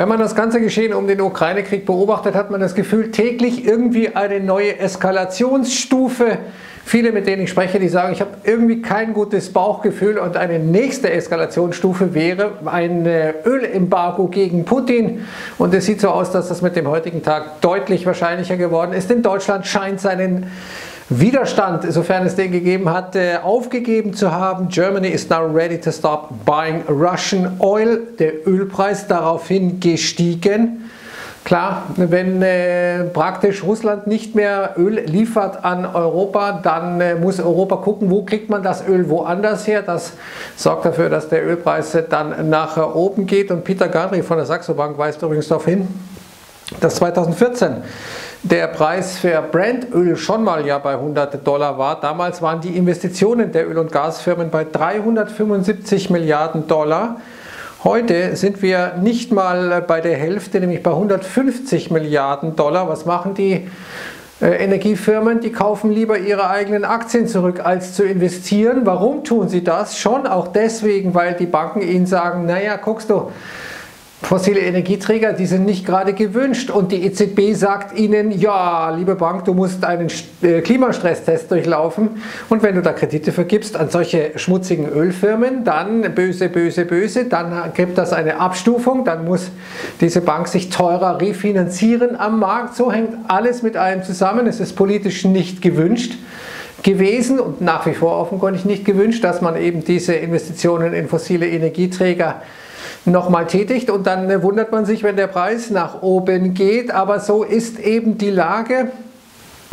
Wenn man das ganze Geschehen um den Ukraine-Krieg beobachtet, hat man das Gefühl, täglich irgendwie eine neue Eskalationsstufe. Viele, mit denen ich spreche, die sagen, ich habe irgendwie kein gutes Bauchgefühl und eine nächste Eskalationsstufe wäre ein Ölembargo gegen Putin. Und es sieht so aus, dass das mit dem heutigen Tag deutlich wahrscheinlicher geworden ist. In Deutschland scheint seinen Widerstand, sofern es den gegeben hat, aufgegeben zu haben. Germany is now ready to stop buying Russian oil. Der Ölpreis daraufhin gestiegen. Klar, wenn äh, praktisch Russland nicht mehr Öl liefert an Europa, dann äh, muss Europa gucken, wo kriegt man das Öl woanders her. Das sorgt dafür, dass der Ölpreis dann nach oben geht. Und Peter Gandri von der Saxo Bank weist übrigens darauf hin, dass 2014 der Preis für Brandöl schon mal ja bei 100 Dollar war. Damals waren die Investitionen der Öl- und Gasfirmen bei 375 Milliarden Dollar. Heute sind wir nicht mal bei der Hälfte, nämlich bei 150 Milliarden Dollar. Was machen die äh, Energiefirmen? Die kaufen lieber ihre eigenen Aktien zurück, als zu investieren. Warum tun sie das? Schon auch deswegen, weil die Banken ihnen sagen, naja, guckst du, Fossile Energieträger, die sind nicht gerade gewünscht und die EZB sagt ihnen, ja, liebe Bank, du musst einen äh, Klimastresstest durchlaufen und wenn du da Kredite vergibst an solche schmutzigen Ölfirmen, dann böse, böse, böse, dann gibt das eine Abstufung, dann muss diese Bank sich teurer refinanzieren am Markt. So hängt alles mit allem zusammen. Es ist politisch nicht gewünscht gewesen und nach wie vor offenkundig nicht gewünscht, dass man eben diese Investitionen in fossile Energieträger nochmal tätigt und dann äh, wundert man sich, wenn der Preis nach oben geht. Aber so ist eben die Lage.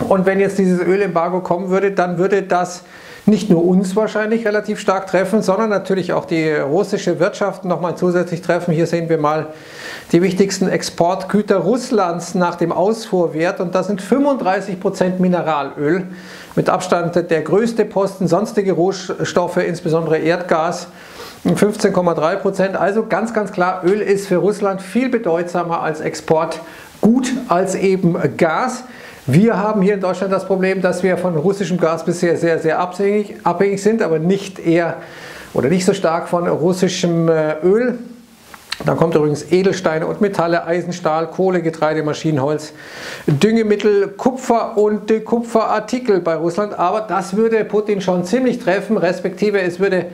Und wenn jetzt dieses Ölembargo kommen würde, dann würde das nicht nur uns wahrscheinlich relativ stark treffen, sondern natürlich auch die russische Wirtschaft nochmal zusätzlich treffen. Hier sehen wir mal die wichtigsten Exportgüter Russlands nach dem Ausfuhrwert und das sind 35 Prozent Mineralöl, mit Abstand der größte Posten, sonstige Rohstoffe, insbesondere Erdgas 15,3 Prozent. Also ganz, ganz klar, Öl ist für Russland viel bedeutsamer als Exportgut, als eben Gas. Wir haben hier in Deutschland das Problem, dass wir von russischem Gas bisher sehr, sehr abhängig, abhängig sind, aber nicht eher oder nicht so stark von russischem äh, Öl. Dann kommt übrigens Edelsteine und Metalle, Eisen, Stahl, Kohle, Getreide, Maschinenholz, Düngemittel, Kupfer und Kupferartikel bei Russland. Aber das würde Putin schon ziemlich treffen, respektive es würde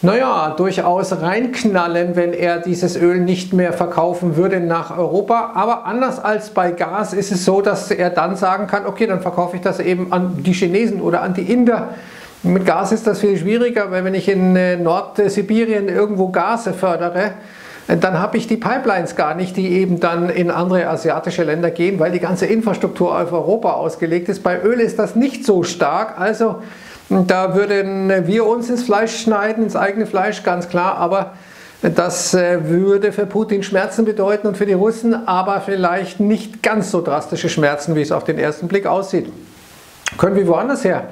naja, durchaus reinknallen, wenn er dieses Öl nicht mehr verkaufen würde nach Europa. Aber anders als bei Gas ist es so, dass er dann sagen kann, okay, dann verkaufe ich das eben an die Chinesen oder an die Inder. Mit Gas ist das viel schwieriger, weil wenn ich in äh, Nordsibirien irgendwo Gase fördere, dann habe ich die Pipelines gar nicht, die eben dann in andere asiatische Länder gehen, weil die ganze Infrastruktur auf Europa ausgelegt ist. Bei Öl ist das nicht so stark. Also da würden wir uns ins Fleisch schneiden, ins eigene Fleisch, ganz klar, aber das äh, würde für Putin Schmerzen bedeuten und für die Russen, aber vielleicht nicht ganz so drastische Schmerzen, wie es auf den ersten Blick aussieht. Können wir woanders her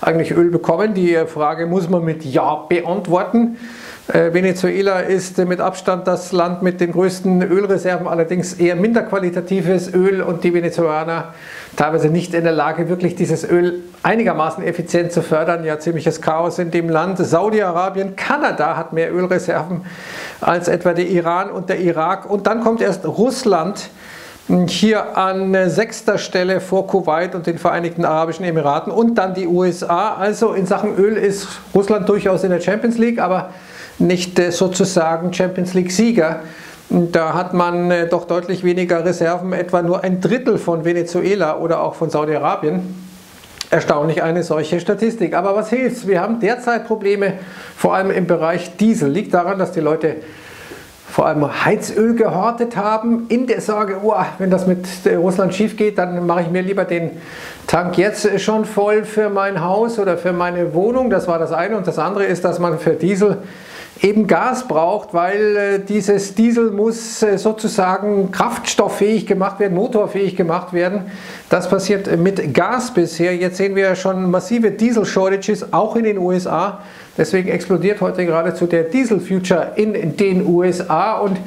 eigentlich Öl bekommen? Die Frage muss man mit Ja beantworten. Äh, Venezuela ist mit Abstand das Land mit den größten Ölreserven, allerdings eher minder qualitatives Öl und die Venezuelaner teilweise nicht in der Lage, wirklich dieses Öl einigermaßen effizient zu fördern. Ja, ziemliches Chaos in dem Land. Saudi-Arabien, Kanada hat mehr Ölreserven als etwa der Iran und der Irak. Und dann kommt erst Russland hier an sechster Stelle vor Kuwait und den Vereinigten Arabischen Emiraten und dann die USA. Also in Sachen Öl ist Russland durchaus in der Champions League, aber nicht äh, sozusagen Champions League-Sieger. Da hat man äh, doch deutlich weniger Reserven, etwa nur ein Drittel von Venezuela oder auch von Saudi-Arabien. Erstaunlich eine solche Statistik. Aber was hilft? Wir haben derzeit Probleme, vor allem im Bereich Diesel. Liegt daran, dass die Leute vor allem Heizöl gehortet haben, in der Sorge, oh, wenn das mit Russland schief geht, dann mache ich mir lieber den Tank jetzt schon voll für mein Haus oder für meine Wohnung. Das war das eine. Und das andere ist, dass man für Diesel eben Gas braucht, weil äh, dieses Diesel muss äh, sozusagen kraftstofffähig gemacht werden, motorfähig gemacht werden. Das passiert mit Gas bisher. Jetzt sehen wir schon massive Diesel-Shortages, auch in den USA. Deswegen explodiert heute geradezu der Diesel-Future in den USA. Und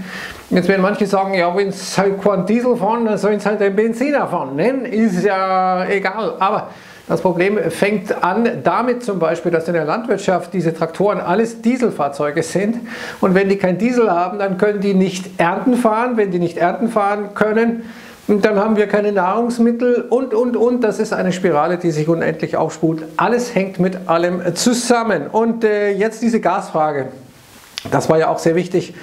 jetzt werden manche sagen, ja, wenn es halt kein Diesel fahren, dann sollen es halt ein Benziner fahren. Nennen ist ja egal. Aber Das Problem fängt an damit zum Beispiel, dass in der Landwirtschaft diese Traktoren alles Dieselfahrzeuge sind. Und wenn die kein Diesel haben, dann können die nicht ernten fahren. Wenn die nicht ernten fahren können, dann haben wir keine Nahrungsmittel und, und, und. Das ist eine Spirale, die sich unendlich aufspult. Alles hängt mit allem zusammen. Und äh, jetzt diese Gasfrage. Das war ja auch sehr wichtig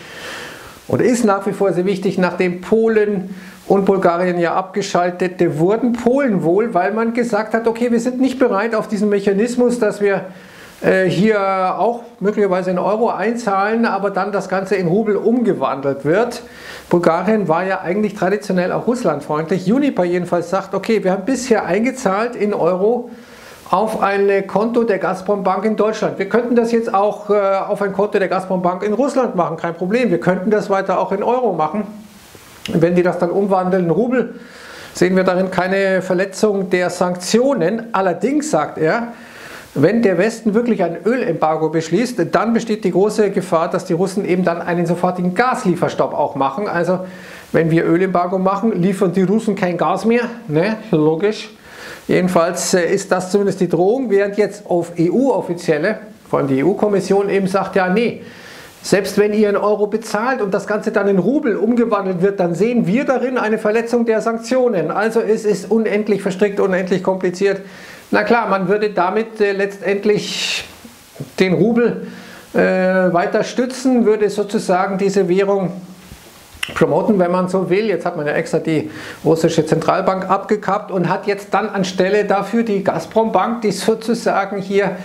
und ist nach wie vor sehr wichtig, nachdem Polen und Bulgarien ja abgeschaltet wurden. Polen wohl, weil man gesagt hat, okay, wir sind nicht bereit auf diesen Mechanismus, dass wir äh, hier auch möglicherweise in Euro einzahlen, aber dann das Ganze in Rubel umgewandelt wird. Bulgarien war ja eigentlich traditionell auch russlandfreundlich. Juniper jedenfalls sagt, okay, wir haben bisher eingezahlt in Euro auf ein Konto der Gazprom Bank in Deutschland. Wir könnten das jetzt auch äh, auf ein Konto der Gazprom Bank in Russland machen, kein Problem. Wir könnten das weiter auch in Euro machen. Wenn die das dann umwandeln Rubel, sehen wir darin keine Verletzung der Sanktionen. Allerdings sagt er, wenn der Westen wirklich ein Ölembargo beschließt, dann besteht die große Gefahr, dass die Russen eben dann einen sofortigen Gaslieferstopp auch machen. Also wenn wir Ölembargo machen, liefern die Russen kein Gas mehr, ne? logisch. Jedenfalls äh, ist das zumindest die Drohung, während jetzt auf EU-Offizielle, vor allem die EU-Kommission eben sagt, ja nee, selbst wenn ihr in Euro bezahlt und das Ganze dann in Rubel umgewandelt wird, dann sehen wir darin eine Verletzung der Sanktionen. Also es ist unendlich verstrickt, unendlich kompliziert. Na klar, man würde damit äh, letztendlich den Rubel äh, weiter stützen, würde sozusagen diese Währung promoten, wenn man so will. Jetzt hat man ja extra die russische Zentralbank abgekappt und hat jetzt dann anstelle dafür die Gazprom-Bank, die sozusagen hier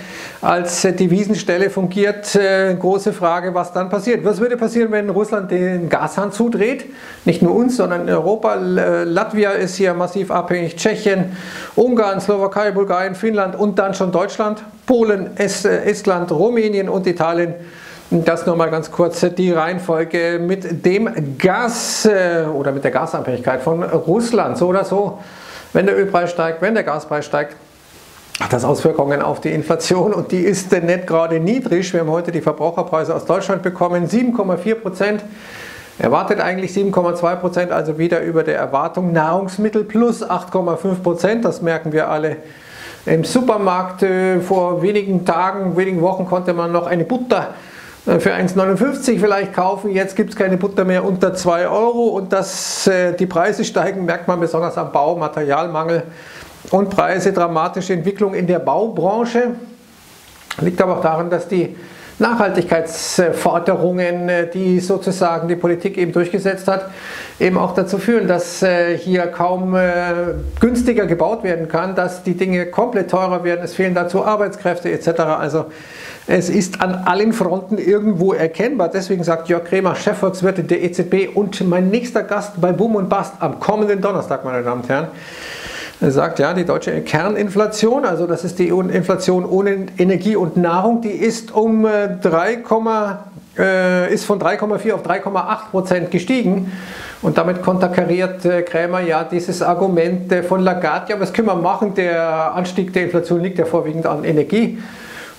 als Devisenstelle fungiert. Äh, große Frage, was dann passiert. Was würde passieren, wenn Russland den Gashahn zudreht? Nicht nur uns, sondern in Europa. Latvia ist hier massiv abhängig, Tschechien, Ungarn, Slowakei, Bulgarien, Finnland und dann schon Deutschland, Polen, Estland, Rumänien und Italien das nur mal ganz kurz die Reihenfolge mit dem Gas äh, oder mit der Gasabhängigkeit von Russland. So oder so, wenn der Ölpreis steigt, wenn der Gaspreis steigt, hat das Auswirkungen auf die Inflation und die ist nicht gerade niedrig. Wir haben heute die Verbraucherpreise aus Deutschland bekommen, 7,4 Prozent. Erwartet eigentlich 7,2 Prozent, also wieder über der Erwartung. Nahrungsmittel plus 8,5 Prozent, das merken wir alle im Supermarkt. Äh, vor wenigen Tagen, wenigen Wochen konnte man noch eine Butter für 1,59 vielleicht kaufen. Jetzt gibt es keine Butter mehr unter 2 Euro und dass äh, die Preise steigen, merkt man besonders am Bau, Materialmangel und Preise, dramatische Entwicklung in der Baubranche. Liegt aber auch daran, dass die Nachhaltigkeitsforderungen, äh, die sozusagen die Politik eben durchgesetzt hat, eben auch dazu führen, dass hier kaum günstiger gebaut werden kann, dass die Dinge komplett teurer werden, es fehlen dazu Arbeitskräfte etc. Also es ist an allen Fronten irgendwo erkennbar. Deswegen sagt Jörg Kremer, Chefvolkswirt der EZB und mein nächster Gast bei Boom und Bast am kommenden Donnerstag, meine Damen und Herren. Er sagt, ja, die deutsche Kerninflation, also das ist die Inflation ohne Energie und Nahrung, die ist um 3, äh, äh, ist von 3,4 auf 3,8 Prozent gestiegen. Und damit konterkariert äh, Krämer ja dieses Argument von Lagarde, ja, was können wir machen? Der Anstieg der Inflation liegt ja vorwiegend an Energie.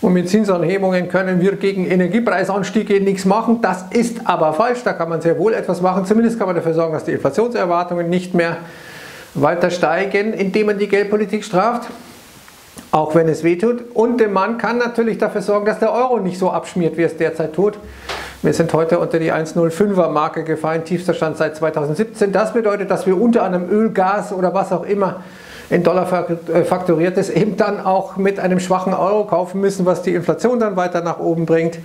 Und mit Zinsanhebungen können wir gegen Energiepreisanstiege nichts machen. Das ist aber falsch, da kann man sehr wohl etwas machen. Zumindest kann man dafür sorgen, dass die Inflationserwartungen nicht mehr weiter steigen, indem man die Geldpolitik straft, auch wenn es wehtut. Und man kann natürlich dafür sorgen, dass der Euro nicht so abschmiert, wie es derzeit tut. Wir sind heute unter die 1,05er Marke gefallen, tiefster Stand seit 2017. Das bedeutet, dass wir unter einem Öl, Gas oder was auch immer in Dollar äh, fakturiert ist, eben dann auch mit einem schwachen Euro kaufen müssen, was die Inflation dann weiter nach oben bringt.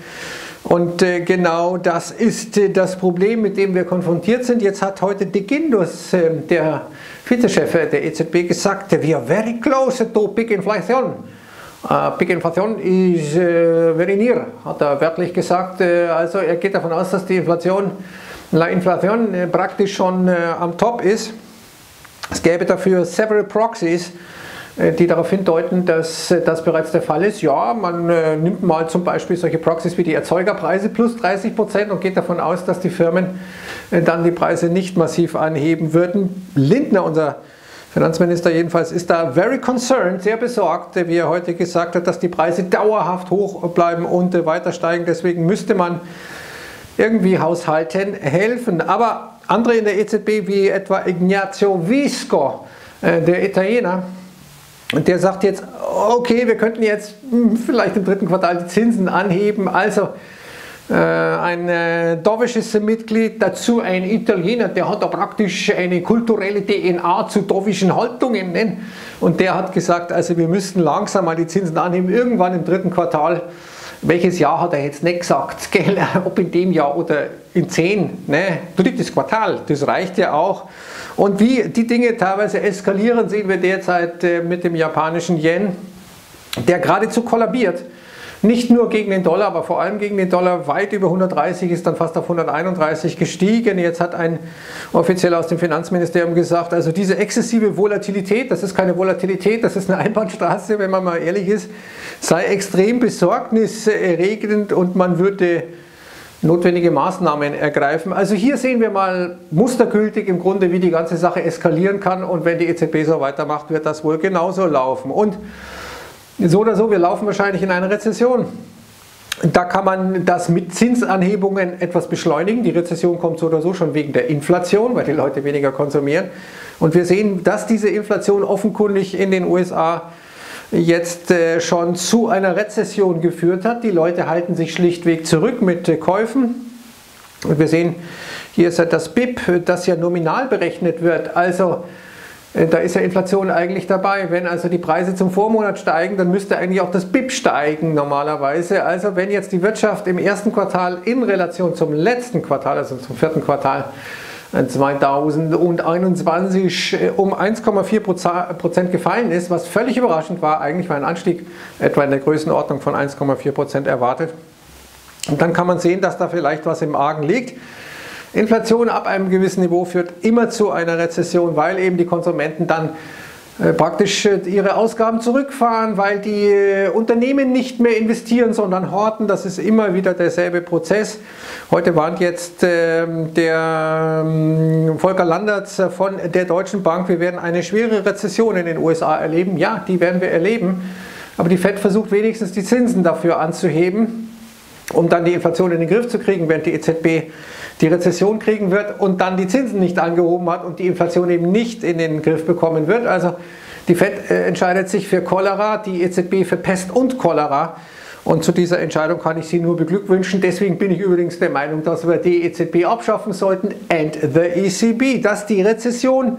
Und äh, genau das ist äh, das Problem, mit dem wir konfrontiert sind. Jetzt hat heute De Guindos, äh, der Vizechef der EZB, gesagt, we are very close to big inflation. Uh, big inflation is uh, very near, hat er wörtlich gesagt. Uh, also er geht davon aus, dass die Inflation, la Inflation praktisch schon am Top ist. Es gäbe dafür several Proxies, die darauf hindeuten, dass äh, das bereits der Fall ist. Ja, man äh, nimmt mal zum Beispiel solche Proxies wie die Erzeugerpreise plus 30 Prozent und geht davon aus, dass die Firmen dann die Preise nicht massiv anheben würden. Lindner, unser Finanzminister jedenfalls, ist da very concerned, sehr besorgt, wie er heute gesagt hat, dass die Preise dauerhaft hoch bleiben und weiter steigen. Deswegen müsste man irgendwie Haushalten helfen. Aber andere in der EZB, wie etwa Ignazio Visco, äh, der Italiener, Und der sagt jetzt, okay, wir könnten jetzt hm, vielleicht im dritten Quartal die Zinsen anheben. Also äh, ein äh, dovisches Mitglied, dazu ein Italiener, der hat da praktisch eine kulturelle DNA zu dovischen Haltungen. Ne? Und der hat gesagt, also wir müssten langsam mal die Zinsen anheben, irgendwann im dritten Quartal. Welches Jahr hat er jetzt nicht gesagt, gell? ob in dem Jahr oder in zehn, ne? drittes Quartal, das reicht ja auch. Und wie die Dinge teilweise eskalieren, sehen wir derzeit äh, mit dem japanischen Yen, der geradezu kollabiert. Nicht nur gegen den Dollar, aber vor allem gegen den Dollar weit über 130, ist dann fast auf 131 gestiegen. Jetzt hat ein Offizieller aus dem Finanzministerium gesagt, also diese exzessive Volatilität, das ist keine Volatilität, das ist eine Einbahnstraße, wenn man mal ehrlich ist, sei extrem besorgniserregend und man würde notwendige Maßnahmen ergreifen. Also hier sehen wir mal mustergültig im Grunde, wie die ganze Sache eskalieren kann und wenn die EZB so weitermacht, wird das wohl genauso laufen. Und so oder so, wir laufen wahrscheinlich in eine Rezession. Da kann man das mit Zinsanhebungen etwas beschleunigen. Die Rezession kommt so oder so schon wegen der Inflation, weil die Leute weniger konsumieren. Und wir sehen, dass diese Inflation offenkundig in den USA jetzt äh, schon zu einer Rezession geführt hat. Die Leute halten sich schlichtweg zurück mit äh, Käufen. Und wir sehen, hier ist das BIP, das ja nominal berechnet wird. Also da ist ja Inflation eigentlich dabei. Wenn also die Preise zum Vormonat steigen, dann müsste eigentlich auch das BIP steigen normalerweise. Also wenn jetzt die Wirtschaft im ersten Quartal in Relation zum letzten Quartal, also zum vierten Quartal 2021 äh, um 1,4 Prozent gefallen ist, was völlig überraschend war. Eigentlich war ein Anstieg etwa in der Größenordnung von 1,4 Prozent erwartet. Und dann kann man sehen, dass da vielleicht was im Argen liegt. Inflation ab einem gewissen Niveau führt immer zu einer Rezession, weil eben die Konsumenten dann äh, praktisch äh, ihre Ausgaben zurückfahren, weil die äh, Unternehmen nicht mehr investieren, sondern horten. Das ist immer wieder derselbe Prozess. Heute warnt jetzt ähm, der ähm, Volker Landertz von der Deutschen Bank, wir werden eine schwere Rezession in den USA erleben. Ja, die werden wir erleben. Aber die Fed versucht wenigstens die Zinsen dafür anzuheben, um dann die Inflation in den Griff zu kriegen, während die EZB die Rezession kriegen wird und dann die Zinsen nicht angehoben hat und die Inflation eben nicht in den Griff bekommen wird. Also die Fed äh, entscheidet sich für Cholera, die EZB für Pest und Cholera. Und zu dieser Entscheidung kann ich Sie nur beglückwünschen. Deswegen bin ich übrigens der Meinung, dass wir die EZB abschaffen sollten and the ECB. Dass die Rezession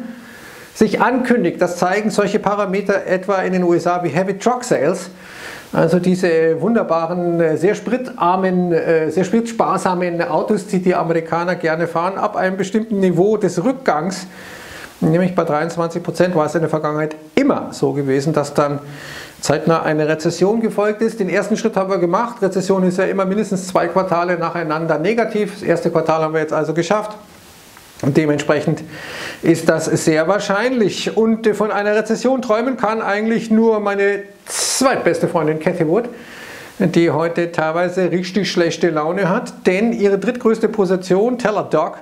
sich ankündigt, das zeigen solche Parameter etwa in den USA wie Heavy Truck Sales. Also diese wunderbaren, äh, sehr spritarmen, äh, sehr spritsparsamen Autos, die die Amerikaner gerne fahren, ab einem bestimmten Niveau des Rückgangs, nämlich bei 23 Prozent war es in der Vergangenheit immer so gewesen, dass dann zeitnah eine Rezession gefolgt ist. Den ersten Schritt haben wir gemacht. Rezession ist ja immer mindestens zwei Quartale nacheinander negativ. Das erste Quartal haben wir jetzt also geschafft. Und dementsprechend ist das sehr wahrscheinlich. Und von einer Rezession träumen kann eigentlich nur meine zweitbeste Freundin Cathy Wood, die heute teilweise richtig schlechte Laune hat, denn ihre drittgrößte Position, Teladoc,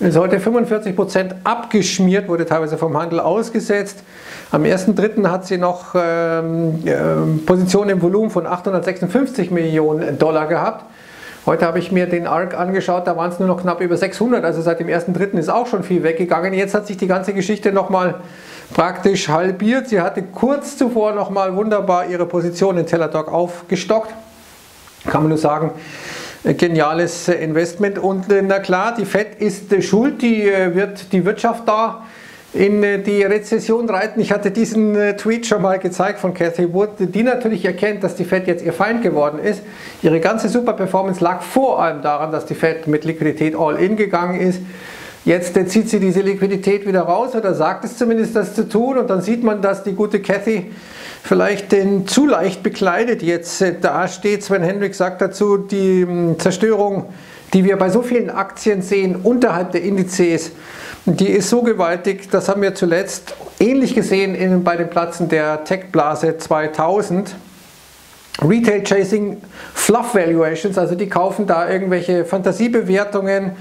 ist heute 45% abgeschmiert, wurde teilweise vom Handel ausgesetzt. Am 1.3. hat sie noch ähm, äh, Positionen im Volumen von 856 Millionen Dollar gehabt. Heute habe ich mir den ARC angeschaut, da waren es nur noch knapp über 600, also seit dem 1.3. ist auch schon viel weggegangen. Jetzt hat sich die ganze Geschichte nochmal praktisch halbiert. Sie hatte kurz zuvor nochmal wunderbar ihre Position in Teladoc aufgestockt. Kann man nur sagen, geniales Investment. Und äh, na klar, die FED ist schuld, die äh, wird die Wirtschaft da in äh, die Rezession reiten. Ich hatte diesen äh, Tweet schon mal gezeigt von Cathy Wood, die natürlich erkennt, dass die Fed jetzt ihr Feind geworden ist. Ihre ganze Superperformance lag vor allem daran, dass die Fed mit Liquidität all in gegangen ist. Jetzt äh, zieht sie diese Liquidität wieder raus oder sagt es zumindest, das zu tun. Und dann sieht man, dass die gute Cathy vielleicht den zu leicht bekleidet jetzt dasteht. Sven Hendrik sagt dazu, die Zerstörung, die wir bei so vielen Aktien sehen, unterhalb der Indizes, die ist so gewaltig, das haben wir zuletzt ähnlich gesehen in, bei den Platzen der Tech-Blase 2000. Retail Chasing Fluff Valuations, also die kaufen da irgendwelche Fantasiebewertungen,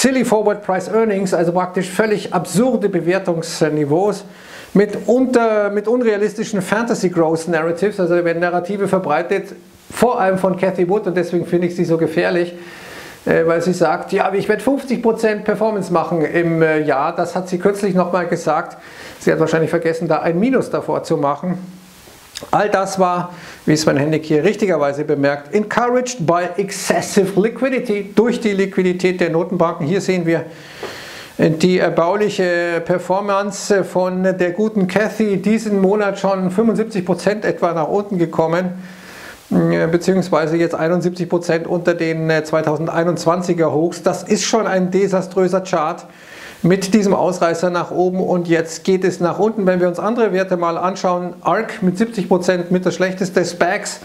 Silly Forward Price Earnings, also praktisch völlig absurde Bewertungsniveaus mit, unter, mit unrealistischen Fantasy Growth Narratives, also werden Narrative verbreitet, vor allem von Cathy Wood und deswegen finde ich sie so gefährlich äh, weil sie sagt, ja, ich werde 50% Performance machen im äh, Jahr. Das hat sie kürzlich nochmal gesagt. Sie hat wahrscheinlich vergessen, da ein Minus davor zu machen. All das war, wie Sven Hennig hier richtigerweise bemerkt, encouraged by excessive liquidity, durch die Liquidität der Notenbanken. Hier sehen wir die erbauliche Performance von der guten Cathy diesen Monat schon 75% etwa nach unten gekommen beziehungsweise jetzt 71 Prozent unter den 2021er äh, Hochs. Das ist schon ein desaströser Chart mit diesem Ausreißer nach oben und jetzt geht es nach unten. Wenn wir uns andere Werte mal anschauen, ARC mit 70 Prozent mit der schlechteste, SPACs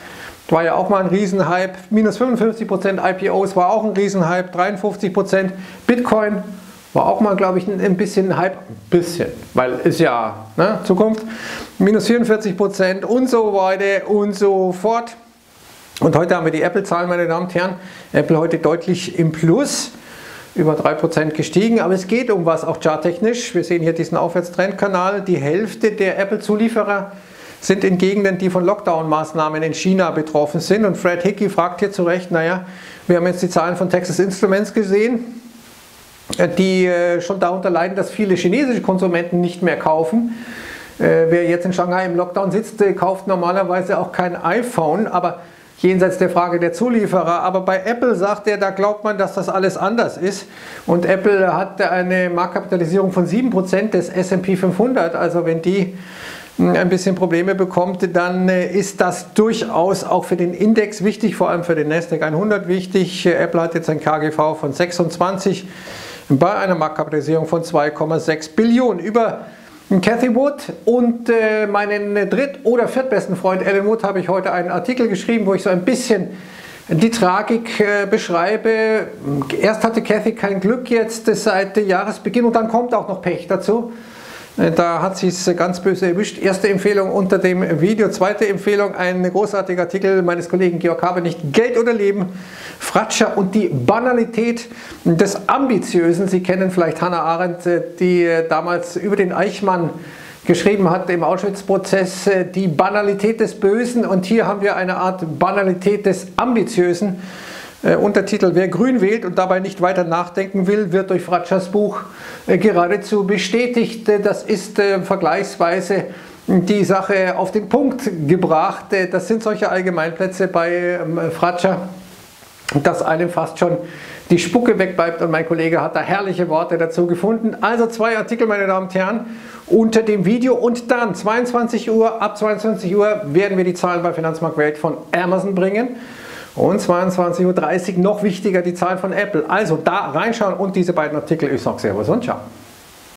war ja auch mal ein Riesenhype, minus 55 Prozent IPOs war auch ein Riesenhype, 53 Prozent Bitcoin war auch mal, glaube ich, ein bisschen Hype, ein bisschen, weil ist ja ne, Zukunft, minus 44 Prozent und so weiter und so fort. Und heute haben wir die Apple-Zahlen, meine Damen und Herren. Apple heute deutlich im Plus, über 3% gestiegen. Aber es geht um was, auch charttechnisch. Wir sehen hier diesen Aufwärtstrendkanal. Die Hälfte der Apple-Zulieferer sind in Gegenden, die von Lockdown-Maßnahmen in China betroffen sind. Und Fred Hickey fragt hier zu Recht, naja, wir haben jetzt die Zahlen von Texas Instruments gesehen, die äh, schon darunter leiden, dass viele chinesische Konsumenten nicht mehr kaufen. Äh, wer jetzt in Shanghai im Lockdown sitzt, äh, kauft normalerweise auch kein iPhone, aber jenseits der Frage der Zulieferer. Aber bei Apple sagt er, da glaubt man, dass das alles anders ist. Und Apple hat eine Marktkapitalisierung von 7% des SP 500. Also wenn die hm, ein bisschen Probleme bekommt, dann äh, ist das durchaus auch für den Index wichtig, vor allem für den Nasdaq 100 wichtig. Apple hat jetzt ein KGV von 26 bei einer Marktkapitalisierung von 2,6 Billionen. Über Cathy Wood und äh, meinen dritt- oder viertbesten Freund Alan Wood habe ich heute einen Artikel geschrieben, wo ich so ein bisschen die Tragik äh, beschreibe. Erst hatte Cathy kein Glück jetzt seit Jahresbeginn und dann kommt auch noch Pech dazu. Äh, da hat sie es ganz böse erwischt. Erste Empfehlung unter dem Video. Zweite Empfehlung, ein großartiger Artikel meines Kollegen Georg Habe, nicht Geld oder Leben. Fratscher und die Banalität des Ambitiösen. Sie kennen vielleicht Hannah Arendt, äh, die äh, damals über den Eichmann geschrieben hat im Auschwitz-Prozess, die Banalität des Bösen. Und hier haben wir eine Art Banalität des Ambitiösen. Äh, Untertitel Wer grün wählt und dabei nicht weiter nachdenken will, wird durch Fratschers Buch äh, geradezu bestätigt. Äh, das ist vergleichsweise die Sache auf den Punkt gebracht. Das sind solche Allgemeinplätze bei ähm, Fratscher, dass einem fast schon die Spucke wegbleibt und mein Kollege hat da herrliche Worte dazu gefunden. Also zwei Artikel, meine Damen und Herren, unter dem Video und dann 22 Uhr, ab 22 Uhr werden wir die Zahlen bei Finanzmarkt Welt von Amazon bringen. Und 22.30 Uhr noch wichtiger die Zahlen von Apple. Also da reinschauen und diese beiden Artikel. Ich sage Servus und Ciao.